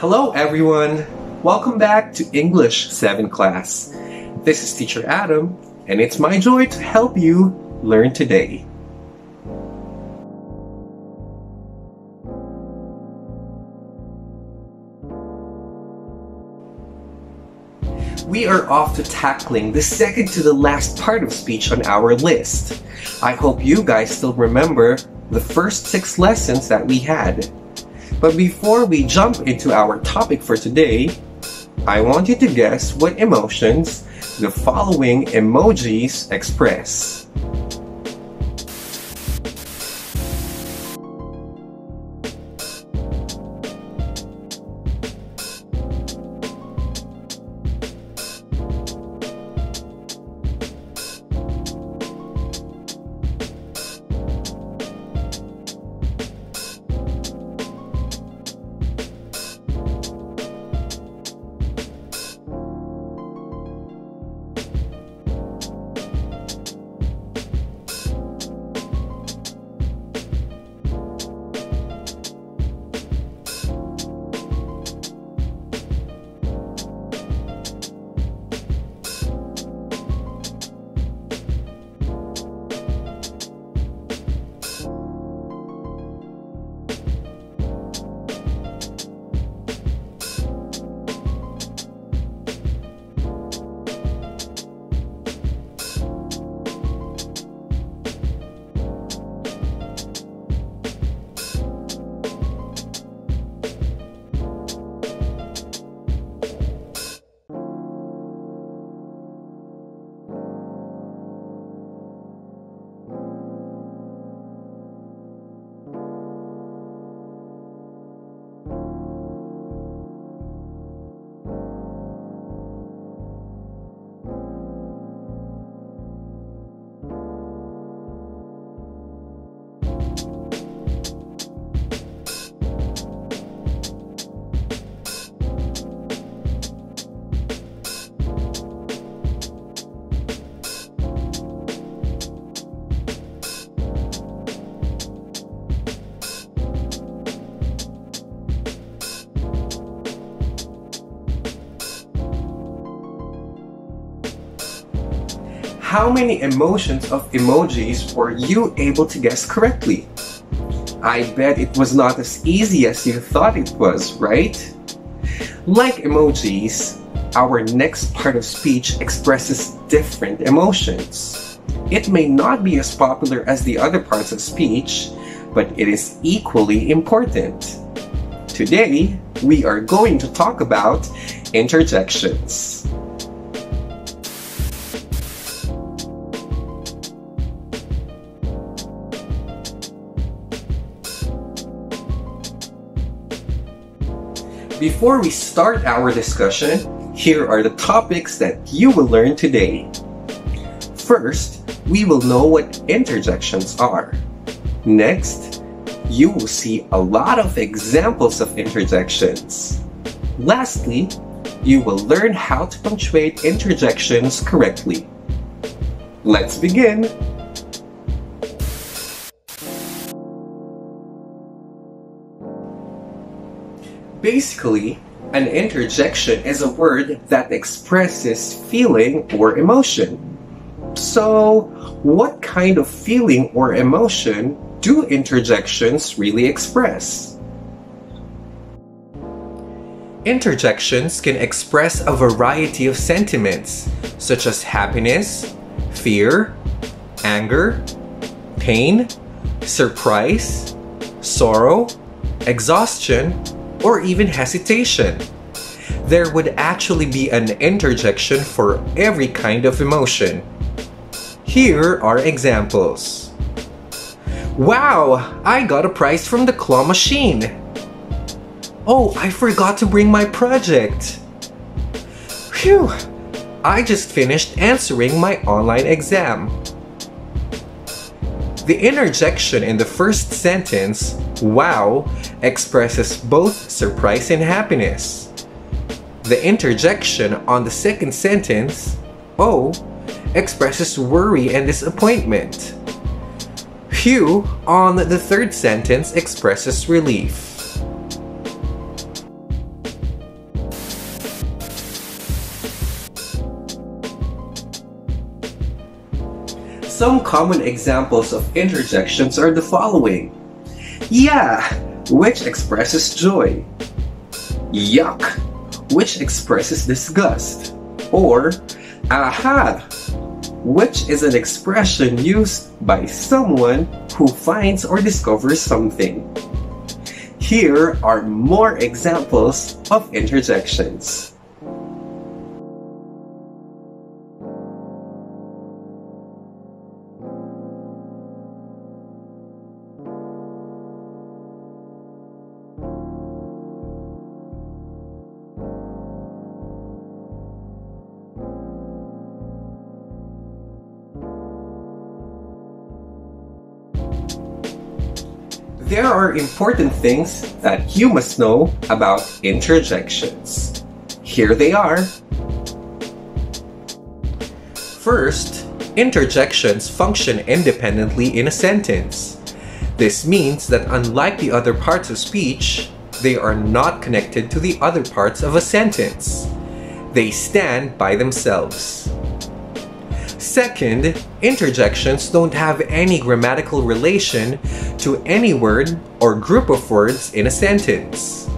Hello everyone! Welcome back to English 7 class. This is Teacher Adam, and it's my joy to help you learn today. We are off to tackling the second to the last part of speech on our list. I hope you guys still remember the first six lessons that we had. But before we jump into our topic for today, I want you to guess what emotions the following emojis express. How many emotions of emojis were you able to guess correctly? I bet it was not as easy as you thought it was, right? Like emojis, our next part of speech expresses different emotions. It may not be as popular as the other parts of speech, but it is equally important. Today, we are going to talk about interjections. Before we start our discussion, here are the topics that you will learn today. First, we will know what interjections are. Next, you will see a lot of examples of interjections. Lastly, you will learn how to punctuate interjections correctly. Let's begin! Basically, an interjection is a word that expresses feeling or emotion. So, what kind of feeling or emotion do interjections really express? Interjections can express a variety of sentiments, such as happiness, fear, anger, pain, surprise, sorrow, exhaustion, or even hesitation. There would actually be an interjection for every kind of emotion. Here are examples. Wow, I got a prize from the claw machine. Oh, I forgot to bring my project. Phew, I just finished answering my online exam. The interjection in the first sentence, wow, expresses both surprise and happiness. The interjection on the second sentence, oh, expresses worry and disappointment. Phew on the third sentence expresses relief. Some common examples of interjections are the following. Yeah, which expresses joy. Yuck, which expresses disgust. Or aha, which is an expression used by someone who finds or discovers something. Here are more examples of interjections. Are important things that you must know about interjections. Here they are. First, interjections function independently in a sentence. This means that unlike the other parts of speech, they are not connected to the other parts of a sentence. They stand by themselves. Second, interjections don't have any grammatical relation to any word or group of words in a sentence.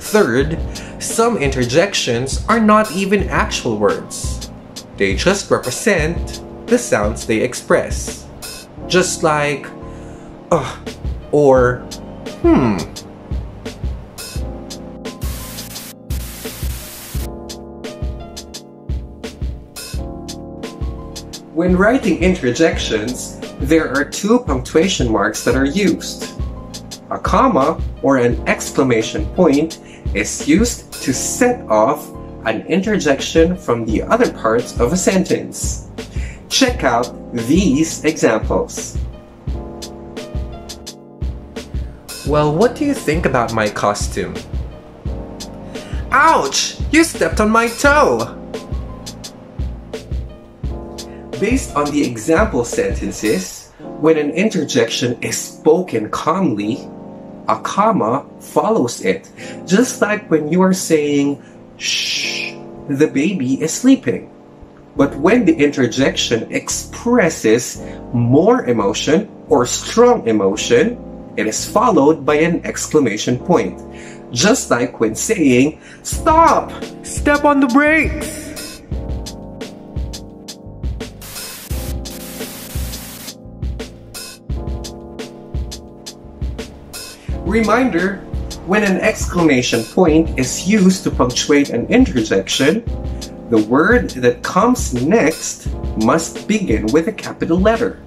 Third, some interjections are not even actual words. They just represent the sounds they express. Just like, uh, or hmm. When writing interjections, there are two punctuation marks that are used. A comma or an exclamation point is used to set off an interjection from the other parts of a sentence. Check out these examples. Well, what do you think about my costume? Ouch! You stepped on my toe! Based on the example sentences, when an interjection is spoken calmly, a comma follows it. Just like when you are saying, shh, the baby is sleeping. But when the interjection expresses more emotion or strong emotion, it is followed by an exclamation point. Just like when saying, Stop! Step on the brakes! Reminder, when an exclamation point is used to punctuate an interjection, the word that comes next must begin with a capital letter.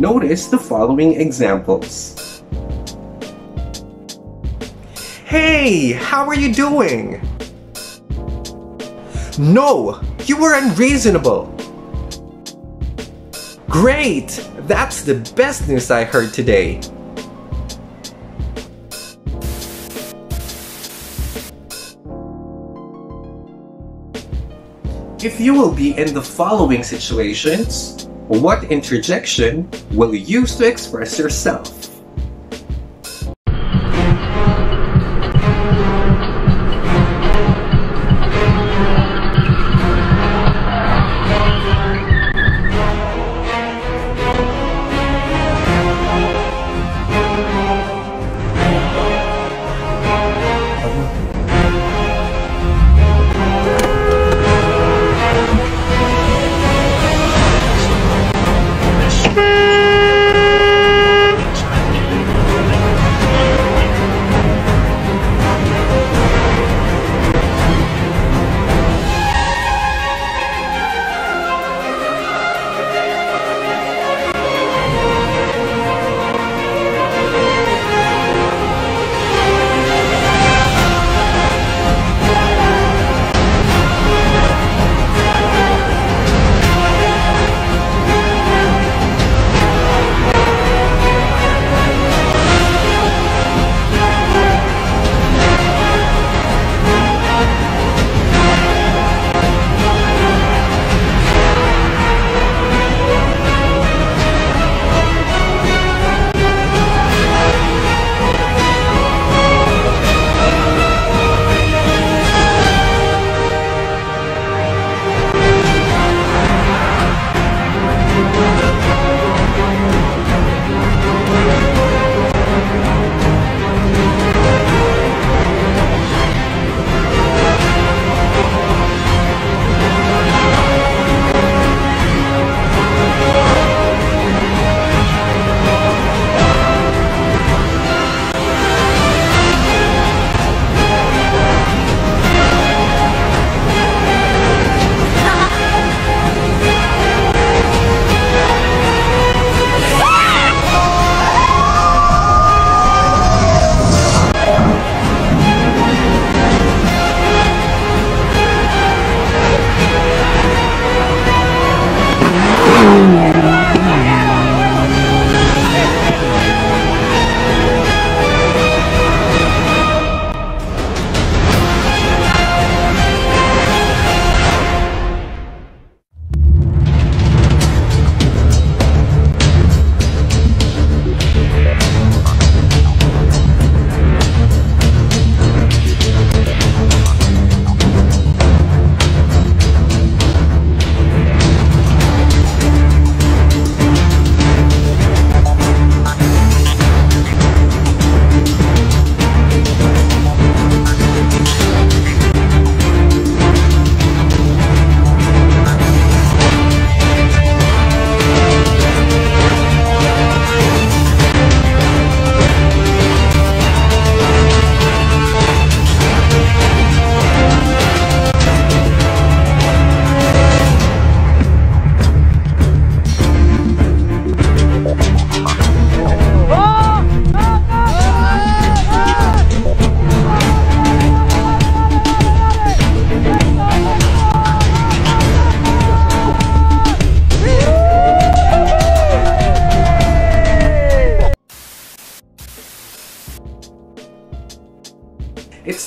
Notice the following examples. Hey, how are you doing? No, you were unreasonable. Great, that's the best news I heard today. If you will be in the following situations, what interjection will you use to express yourself?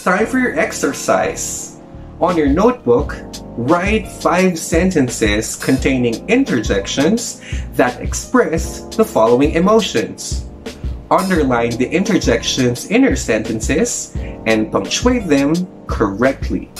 Time for your exercise. On your notebook, write five sentences containing interjections that express the following emotions. Underline the interjections in your sentences and punctuate them correctly.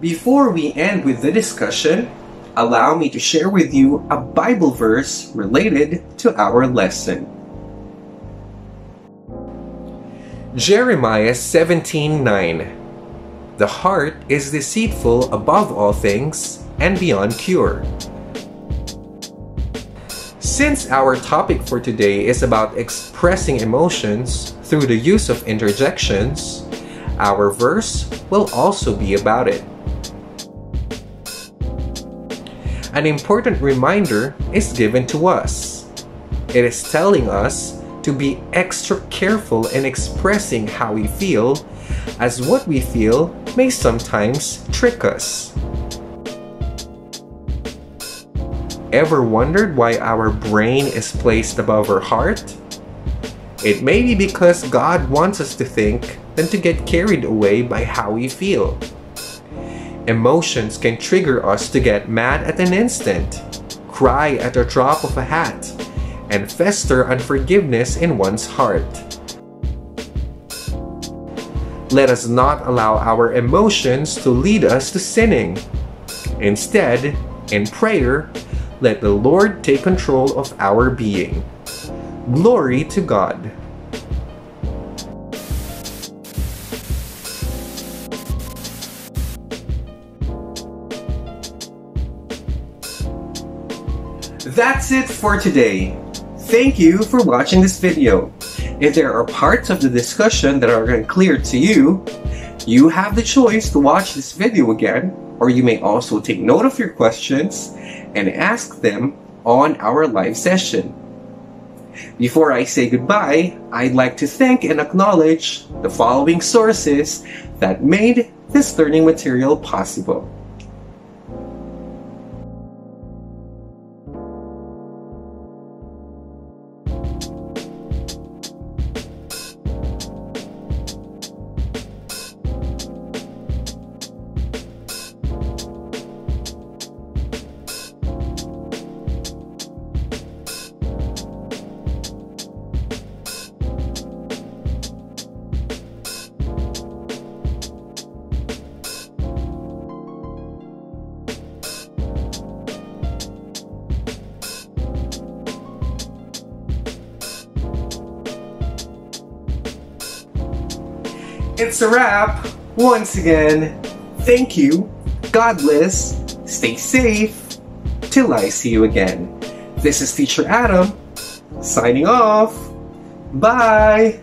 Before we end with the discussion, allow me to share with you a Bible verse related to our lesson. Jeremiah 17:9 The heart is deceitful above all things and beyond cure. Since our topic for today is about expressing emotions through the use of interjections, our verse will also be about it. An important reminder is given to us. It is telling us to be extra careful in expressing how we feel, as what we feel may sometimes trick us. Ever wondered why our brain is placed above our heart? It may be because God wants us to think than to get carried away by how we feel. Emotions can trigger us to get mad at an instant, cry at a drop of a hat, and fester unforgiveness in one's heart. Let us not allow our emotions to lead us to sinning. Instead, in prayer, let the Lord take control of our being. Glory to God. That's it for today. Thank you for watching this video. If there are parts of the discussion that are unclear to you, you have the choice to watch this video again, or you may also take note of your questions and ask them on our live session. Before I say goodbye, I'd like to thank and acknowledge the following sources that made this learning material possible. It's a wrap. Once again, thank you. God bless. Stay safe. Till I see you again. This is Teacher Adam signing off. Bye.